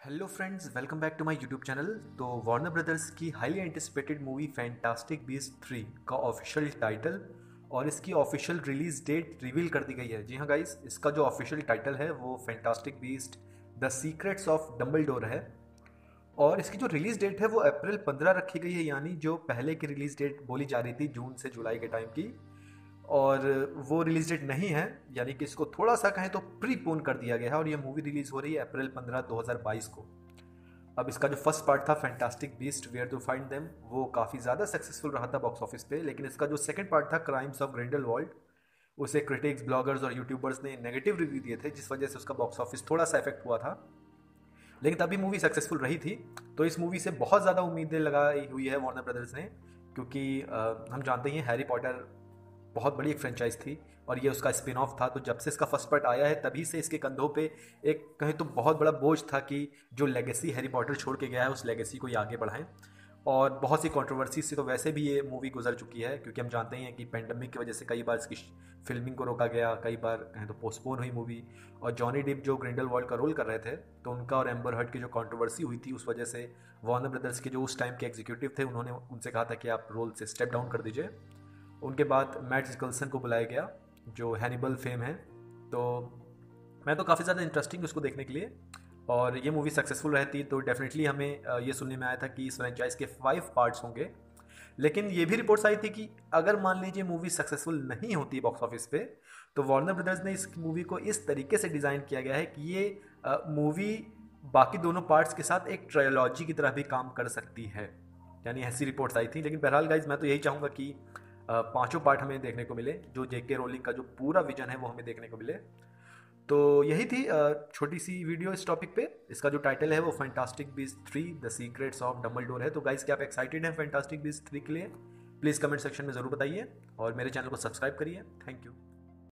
Hello friends welcome back to my YouTube channel तो Warner Brothers की highly anticipated movie fantastic beasts three का official title और इसकी official release date reveal कर दी गई है। जी हाँ गाइस इसका जो ऑफिशियल टाइटल है वो fantastic beasts the secrets of Dumbledore है। और इसकी जो रिलीज़ डेट है वो अप्रैल पंद्रह रखी गई है, यानी जो पहले की रिलीज़ डेट बोली जा रही थी जून से जुलाई के टाइम की। और वो रिलीज़ डेट नहीं है, यानी कि इसको थोड़ा सा कहें तो प्रीपोन कर दिया गया है और ये मूवी रिलीज़ हो रही है अप्रैल पंद्रह, दो हज़ार बाईस को। अब इसका जो फ़र्स्ट पार्ट था fantastic beasts where to find them वो काफ़ी ज़्यादा सक्सेसफुल रहा था बॉक्स ऑफ़िस पे, लेकिन इसका जो सेकंड पार्ट था क्राइम्स ऑफ़ ग्रेंडल वर्ल्ड उसे क्रिटिक्स ब्लॉगर्स और यूट्यूबर्स ने नेगेटिव रिव्यू दिए थे, जिस वजह से उसका बॉक्स ऑफ़िस थोड़ा सा इफ़ेक्ट हुआ था। लेकिन तभी मूवी सक्सेसफुल रही थी तो इस मूवी से बहुत ज़्यादा उम्मीदें लगाई हुई है वार्नर ब्रदर्स ने, क्योंकि हम जानते हैं हैरी पॉटर बहुत बड़ी एक फ्रेंचाइज थी और ये उसका स्पिन ऑफ़ था। तो जब से इसका फ़र्स्ट पार्ट आया है, तभी से इसके कंधों पे एक कहें तो बहुत बड़ा बोझ था कि जो लेगेसी हैरी पॉटर छोड़ के गया है, उस लेगेसी को ये आगे बढ़ाएँ। और बहुत सी कंट्रोवर्सी से तो वैसे भी ये मूवी गुजर चुकी है, क्योंकि हम जानते ही हैं कि पेंडेमिक की वजह से कई बार इसकी फिल्मिंग को रोका गया, कई बार कहें तो पोस्टपोन हुई मूवी और जॉनी डिप जो ग्रिंडल वर्ल्ड का रोल कर रहे थे तो उनका और एम्बर हर्ट की जो कंट्रोवर्सी हुई थी, उस वजह से वार्नर ब्रदर्स के जो उस टाइम के एग्जीक्यूटिव थे, उन्होंने उनसे कहा था कि आप रोल से स्टेप डाउन कर दीजिए। उनके बाद मैट निकल्सन को बुलाया गया, जो हैनिबल फेम है। तो मैं तो काफ़ी ज़्यादा इंटरेस्टिंग उसको देखने के लिए, और ये मूवी सक्सेसफुल रहती तो डेफिनेटली हमें ये सुनने में आया था कि इस फ्रेंचाइज के फाइव पार्ट्स होंगे। लेकिन ये भी रिपोर्ट्स आई थी कि अगर मान लीजिए मूवी सक्सेसफुल नहीं होती बॉक्स ऑफ़िस पे तो वार्नर ब्रदर्स ने इस मूवी को इस तरीके से डिज़ाइन किया गया है कि ये मूवी बाकी दोनों पार्ट्स के साथ एक ट्रायोलॉजी की तरह भी काम कर सकती है। यानी ऐसी रिपोर्ट्स आई थी। लेकिन बहरहाल गाइज़ मैं तो यही चाहूँगा कि पाँचों पार्ट हमें देखने को मिले, जो जेके रोलिंग का जो पूरा विजन है वो हमें देखने को मिले। तो यही थी छोटी सी वीडियो इस टॉपिक पे। इसका जो टाइटल है वो fantastic beasts three the secrets of Dumbledore है। तो गाइज़ क्या आप एक्साइटेड हैं फैंटास्टिक बीस थ्री के लिए? प्लीज़ कमेंट सेक्शन में ज़रूर बताइए और मेरे चैनल को सब्सक्राइब करिए। Thank you